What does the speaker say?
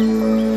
Música